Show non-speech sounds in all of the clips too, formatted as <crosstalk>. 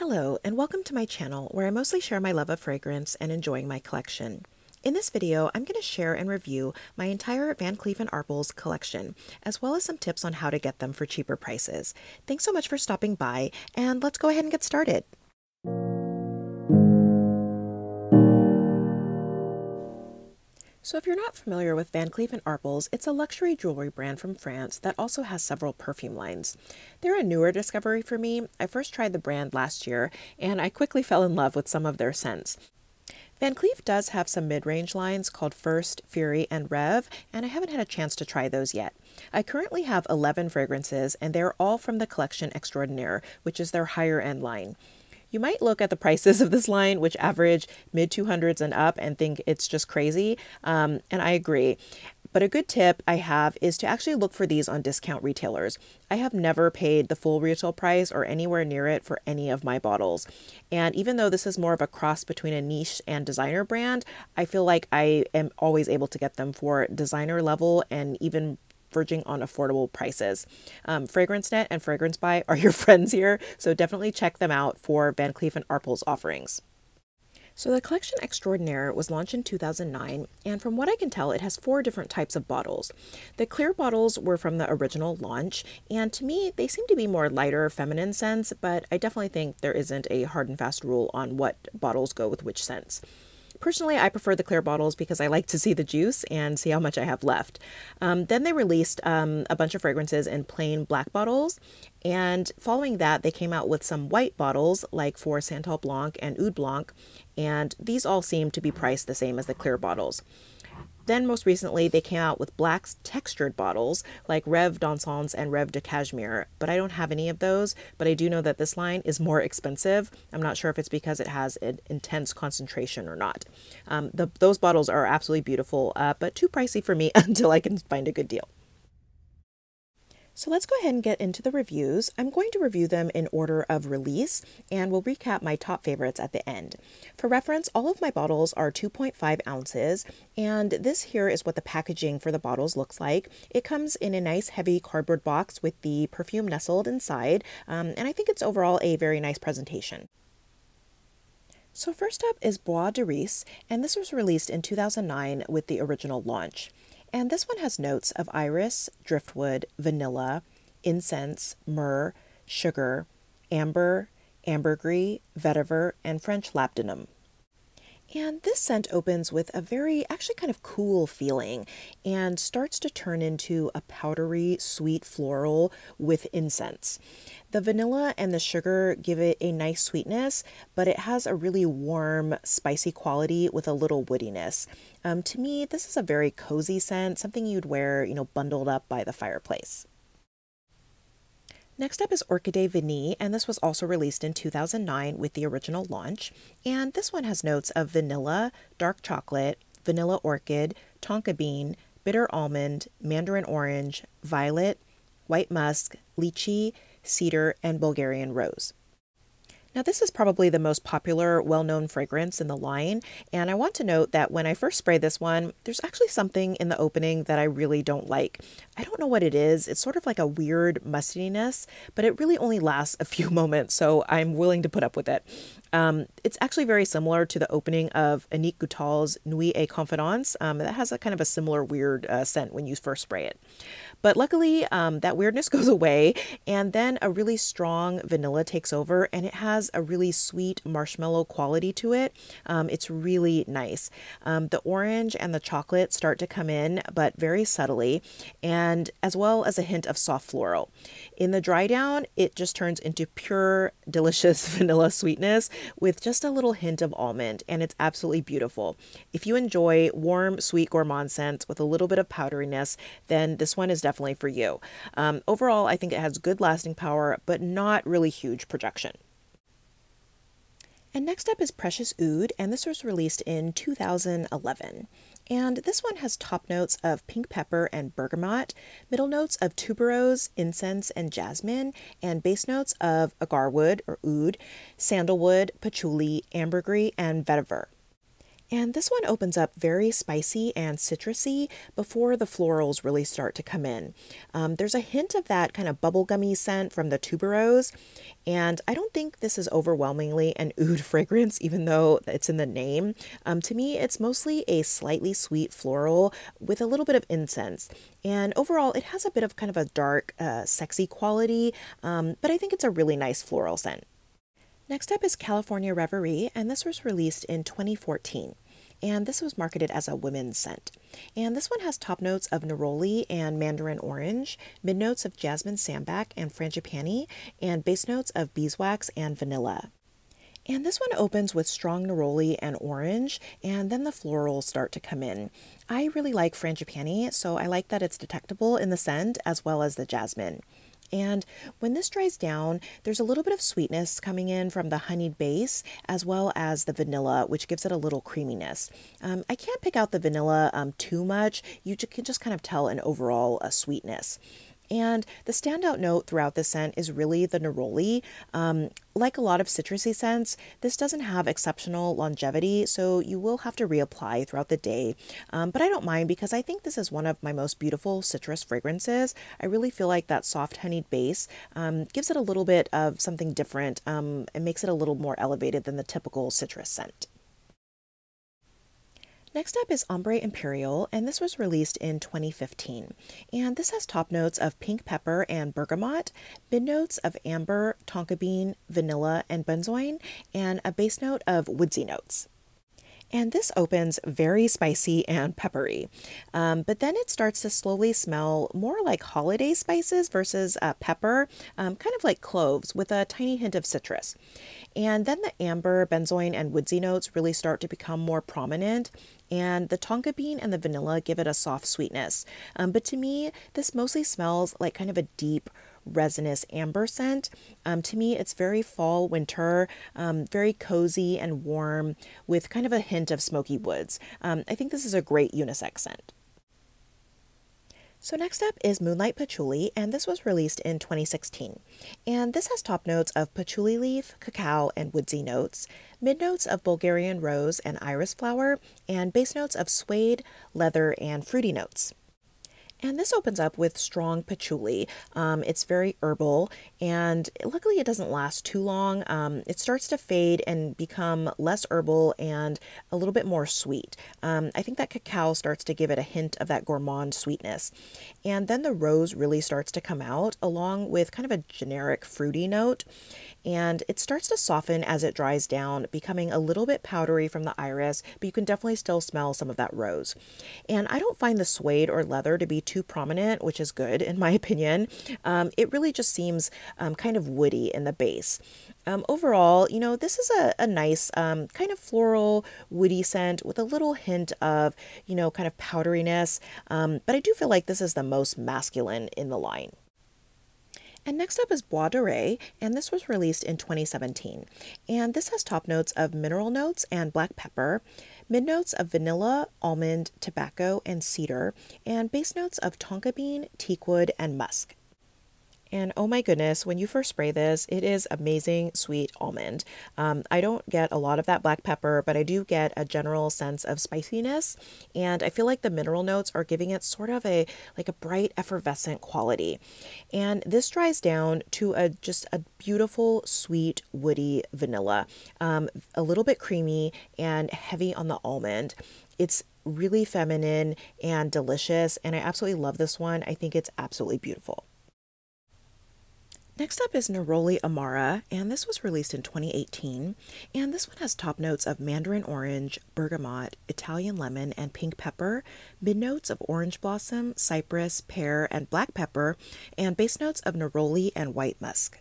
Hello, and welcome to my channel where I mostly share my love of fragrance and enjoying my collection. In this video, I'm going to share and review my entire Van Cleef & Arpels collection, as well as some tips on how to get them for cheaper prices. Thanks so much for stopping by, and let's go ahead and get started. So if you're not familiar with Van Cleef & Arpels, it's a luxury jewelry brand from France that also has several perfume lines. They're a newer discovery for me. I first tried the brand last year, and I quickly fell in love with some of their scents. Van Cleef does have some mid-range lines called First, Fury, and Rev, and I haven't had a chance to try those yet. I currently have 11 fragrances, and they're all from the Collection Extraordinaire, which is their higher-end line. You might look at the prices of this line, which average mid 200s and up, and think it's just crazy. Um, and I agree. But a good tip I have is to actually look for these on discount retailers. I have never paid the full retail price or anywhere near it for any of my bottles. And even though this is more of a cross between a niche and designer brand, I feel like I am always able to get them for designer level and even verging on affordable prices. Um, FragranceNet and Fragrance Buy are your <laughs> friends here, so definitely check them out for Van Cleef & Arpels offerings. So the Collection Extraordinaire was launched in 2009, and from what I can tell, it has four different types of bottles. The clear bottles were from the original launch, and to me, they seem to be more lighter, feminine scents, but I definitely think there isn't a hard and fast rule on what bottles go with which scents. Personally, I prefer the clear bottles because I like to see the juice and see how much I have left. Um, then they released um, a bunch of fragrances in plain black bottles. And following that, they came out with some white bottles like for Santal Blanc and Oud Blanc. And these all seem to be priced the same as the clear bottles. Then, most recently, they came out with black textured bottles like Rev d'Encens and Rev de Cashmere, but I don't have any of those. But I do know that this line is more expensive. I'm not sure if it's because it has an intense concentration or not. Um, the, those bottles are absolutely beautiful, uh, but too pricey for me <laughs> until I can find a good deal. So let's go ahead and get into the reviews. I'm going to review them in order of release and we'll recap my top favorites at the end. For reference, all of my bottles are 2.5 ounces and this here is what the packaging for the bottles looks like. It comes in a nice heavy cardboard box with the perfume nestled inside um, and I think it's overall a very nice presentation. So first up is Bois d'Iris, and this was released in 2009 with the original launch. And this one has notes of iris, driftwood, vanilla, incense, myrrh, sugar, amber, ambergris, vetiver, and French labdanum. And this scent opens with a very, actually kind of cool feeling and starts to turn into a powdery, sweet floral with incense. The vanilla and the sugar give it a nice sweetness, but it has a really warm, spicy quality with a little woodiness. Um, to me, this is a very cozy scent, something you'd wear, you know, bundled up by the fireplace. Next up is Orchidee Vanille, and this was also released in 2009 with the original launch. And this one has notes of vanilla, dark chocolate, vanilla orchid, tonka bean, bitter almond, mandarin orange, violet, white musk, lychee, cedar, and Bulgarian rose. Now, this is probably the most popular, well known fragrance in the line, and I want to note that when I first sprayed this one, there's actually something in the opening that I really don't like. I don't know what it is. It's sort of like a weird mustiness, but it really only lasts a <laughs> few moments, so I'm willing to put up with it. Um, it's actually very similar to the opening of Annick Goutal's Nuit et Confidence. Um, that has a kind of a similar weird uh, scent when you first spray it. But luckily, um, that weirdness <laughs> goes away, and then a really strong vanilla takes over, and it has a really sweet marshmallow quality to it. Um, it's really nice. Um, the orange and the chocolate start to come in, but very subtly, and as well as a hint of soft floral. In the dry down, it just turns into pure, <laughs> delicious vanilla sweetness with just a little hint of almond, and it's absolutely beautiful. If you enjoy warm, sweet gourmand scents with a little bit of powderiness, then this one is definitely for you. Um, overall, I think it has good lasting power, but not really huge projection. And next up is Precious Oud, and this was released in 2011. And this one has top notes of pink pepper and bergamot, middle notes of tuberose, incense, and jasmine, and base notes of agarwood or oud, sandalwood, patchouli, ambergris, and vetiver. And this one opens up very spicy and citrusy before the florals really start to come in. Um, there's a hint of that kind of bubblegummy scent from the tuberose, and I don't think this is overwhelmingly an <laughs> oud fragrance, even though it's in the name. Um, to me, it's mostly a slightly sweet floral with a little bit of incense. And overall, it has a bit of kind of a dark, uh, sexy quality, um, but I think it's a really nice floral scent. Next up is California Reverie, and this was released in 2014. And this was marketed as a women's scent. And this one has top notes of neroli and mandarin orange, mid notes of jasmine sambac and frangipani, and base notes of beeswax and vanilla. And this one opens with strong neroli and orange, and then the florals start to come in. I really like frangipani, so I like that it's detectable in the scent as well as the jasmine. And when this dries down, there's a little bit of sweetness coming in from the honeyed base as well as the vanilla, which gives it a little creaminess. Um, I can't pick out the vanilla um, too much. You can just kind of tell an overall uh, sweetness. And the standout note throughout this scent is really the neroli. Um, like a lot of citrusy scents, this doesn't have exceptional longevity, so you will have to reapply throughout the day. Um, but I don't mind because I think this is one of my most beautiful citrus fragrances. I really feel like that soft honeyed base um, gives it a little bit of something different um, and makes it a little more elevated than the typical citrus scent. Next up is Ambre Imperial, and this was released in 2015. And this has top notes of pink pepper and bergamot, mid notes of amber, tonka bean, vanilla, and benzoin, and a base note of woodsy notes. And this opens very spicy and peppery. Um, but then it starts to slowly smell more like holiday spices versus uh, pepper, um, kind of like cloves with a tiny hint of citrus. And then the amber, benzoin, and woodsy notes really start to become more prominent. And the tonka bean and the vanilla give it a soft sweetness. Um, but to me, this mostly smells like kind of a deep, resinous amber scent. Um, to me, it's very fall, winter, um, very cozy and warm with kind of a hint of smoky woods. Um, I think this is a great unisex scent. So next up is Moonlight Patchouli, and this was released in 2016. And this has top notes of patchouli leaf, cacao, and woodsy notes, mid notes of Bulgarian rose and iris flower, and base notes of suede, leather, and fruity notes. And this opens up with strong patchouli. Um, it's very herbal, and luckily it doesn't last too long. Um, it starts to fade and become less herbal and a little bit more sweet. Um, I think that cacao starts to give it a hint of that gourmand sweetness. And then the rose really starts to come out along with kind of a generic fruity note and it starts to soften as it dries down, becoming a little bit powdery from the iris, but you can definitely still smell some of that rose. And I don't find the suede or leather to be too prominent, which is good in my <laughs> opinion. Um, it really just seems um, kind of woody in the base. Um, overall, you know, this is a, a nice um, kind of floral, woody scent with a little hint of, you know, kind of powderiness. Um, but I do feel like this is the most masculine in the line. And next up is Bois Dore, and this was released in 2017. And this has top notes of mineral notes and black pepper, mid notes of vanilla, almond, tobacco, and cedar, and base notes of tonka bean, teakwood, and musk. And oh my goodness, when you first spray this, it is amazing sweet almond. Um, I don't get a lot of that black pepper, but I do get a general sense of spiciness. And I feel like the mineral notes are giving it sort of a like a bright effervescent quality. And this dries down to a just a beautiful, sweet, woody vanilla. Um, a little bit creamy and heavy on the almond. It's really feminine and delicious, and I absolutely love this one. I think it's absolutely beautiful. Next up is Neroli Amara, and this was released in 2018. And this one has top notes of mandarin orange, bergamot, Italian lemon, and pink pepper, mid notes of orange blossom, cypress, pear, and black pepper, and base notes of neroli and white musk.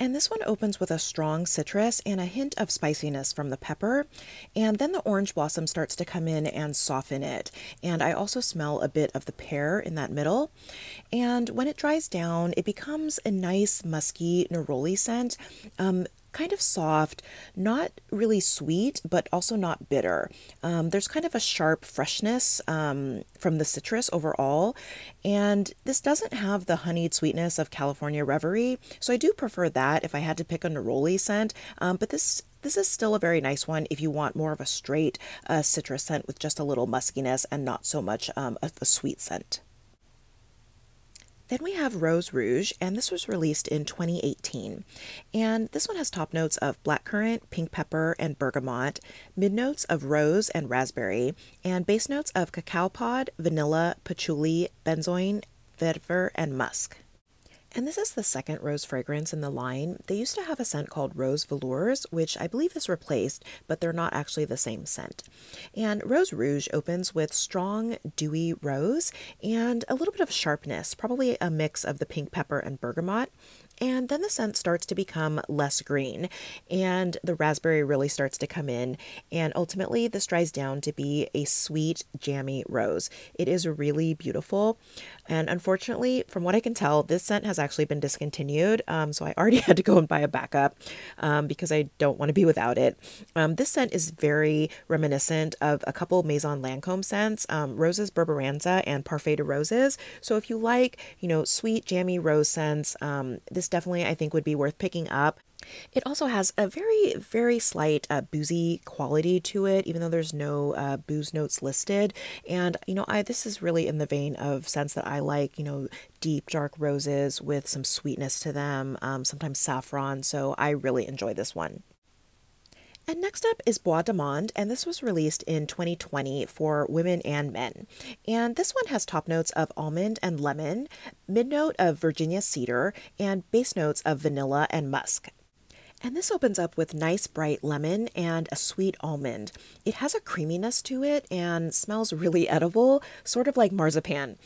And this one opens with a strong citrus and a hint of spiciness from the pepper. And then the orange blossom starts to come in and soften it. And I also smell a bit of the pear in that middle. And when it dries down, it becomes a nice musky neroli scent. Um, kind of soft, not really sweet, but also not bitter. Um, there's kind of a sharp freshness um, from the citrus overall, and this doesn't have the honeyed sweetness of California Reverie, so I do prefer that if I had to pick a neroli scent, um, but this this is still a very nice one if you want more of a straight uh, citrus scent with just a little muskiness and not so much um, a, a sweet scent. Then we have Rose Rouge, and this was released in 2018. And this one has top notes of blackcurrant, pink pepper, and bergamot, mid notes of rose and raspberry, and base notes of cacao pod, vanilla, patchouli, benzoin, vetiver, and musk. And this is the second rose fragrance in the line. They used to have a scent called Rose Velours, which I believe is replaced, but they're not actually the same scent. And Rose Rouge opens with strong, dewy rose and a little bit of sharpness, probably a mix of the pink pepper and bergamot. And then the scent starts to become less green, and the raspberry really starts to come in. And ultimately, this dries down to be a sweet, jammy rose. It is really beautiful. And unfortunately, from what I can tell, this scent has actually been discontinued. Um, so I already <laughs> had to go and buy a backup um, because I don't want to be without it. Um, this scent is very reminiscent of a couple Maison Lancome scents, um, Roses Berberanza and Parfait de Roses. So if you like, you know, sweet, jammy rose scents, um, definitely I think would be worth picking up. It also has a very, very slight uh, boozy quality to it, even though there's no uh, booze notes listed. And, you know, I this is really in the vein of scents that I like, you know, deep, dark roses with some sweetness to them, um, sometimes saffron. So I really enjoy this one. And next up is Bois d'Amande, and this was released in 2020 for women and men. And this one has top notes of almond and lemon, mid note of Virginia cedar, and base notes of vanilla and musk. And this opens up with nice bright lemon and a sweet almond. It has a creaminess to it and smells really edible, sort of like marzipan.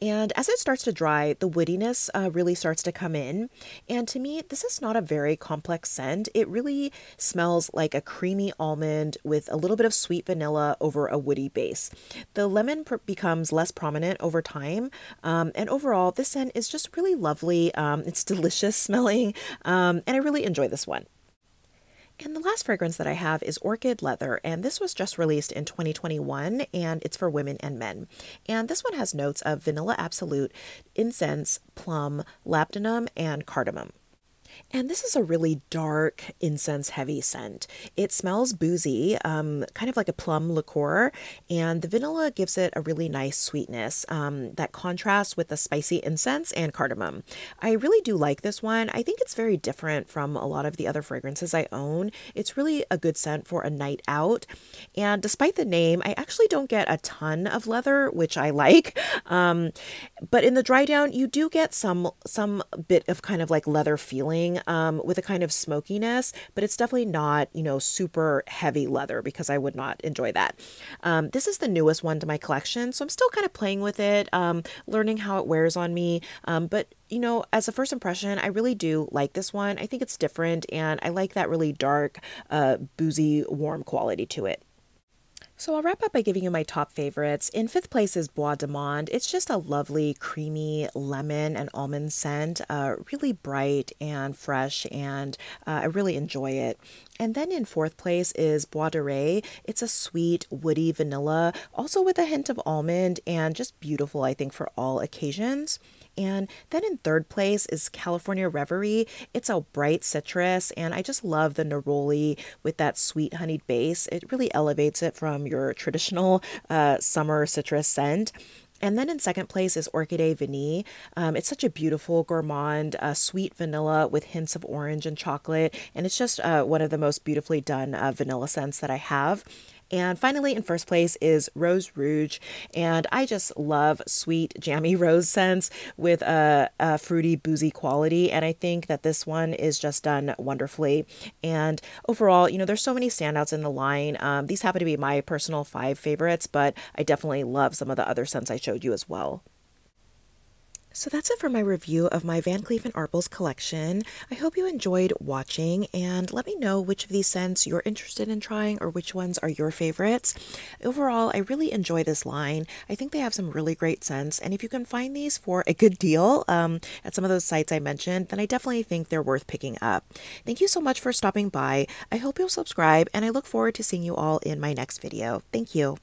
And as it starts to dry, the woodiness uh, really starts to come in. And to me, this is not a very complex scent. It really smells like a creamy almond with a little bit of sweet vanilla over a woody base. The lemon becomes less prominent over time. Um, and overall, this scent is just really lovely. Um, it's <laughs> delicious smelling, um, and I really enjoy this one. And the last fragrance that I have is Orchid Leather, and this was just released in 2021, and it's for women and men. And this one has notes of vanilla absolute, incense, plum, labdanum, and cardamom. And this is a really dark, incense heavy scent. It smells boozy, um, kind of like a plum liqueur, and the vanilla gives it a really nice sweetness um, that contrasts with the spicy incense and cardamom. I really do like this one. I think it's very different from a lot of the other fragrances I own. It's really a good scent for a night out. And despite the name, I actually don't get a ton of leather, which I like. <laughs> Um, but in the dry down, you do get some some bit of kind of like leather feeling um, with a kind of smokiness, but it's definitely not, you know, super heavy leather because I would not enjoy that. Um, this is the newest one to my collection, so I'm still kind of playing with it, um, learning how it wears on me. Um, but you know, as a first impression, I really do like this one. I think it's different, and I like that really dark, uh, boozy, warm quality to it. So I'll wrap up by giving you my top favorites. In fifth place is Bois d'Amande. It's just a lovely, creamy lemon and almond scent, uh, really bright and fresh, and uh, I really enjoy it. And then in fourth place is Bois Dore. It's a sweet, woody vanilla, also with a hint of almond, and just beautiful, I think, for all occasions. And then in third place is California Reverie. It's a bright citrus, and I just love the neroli with that sweet honeyed base. It really elevates it from your traditional uh, summer citrus scent. And then in second place is Orchidee Vanille. Um, it's such a beautiful gourmand, uh, sweet vanilla with hints of orange and chocolate. And it's just uh, one of the most beautifully done uh, vanilla scents that I have. And finally, in first place is Rose Rouge. And I just love sweet, jammy <laughs> rose scents with a, a, fruity, boozy quality. And I think that this one is just done wonderfully. And overall, you know, there's so many standouts in the line. Um, these happen to be my personal five favorites, but I definitely love some of the other scents I showed you as well. So that's it for my review of my Van Cleef & Arpels collection. I hope you enjoyed watching and let me know which of these scents you're interested in trying or which ones are your favorites. Overall, I really enjoy this line. I think they have some really great scents and if you can find these for a good deal um, at some of those sites I mentioned, then I definitely think they're worth picking up. Thank you so much for stopping by. I hope you'll subscribe and I look forward to seeing you all in my next video. Thank you.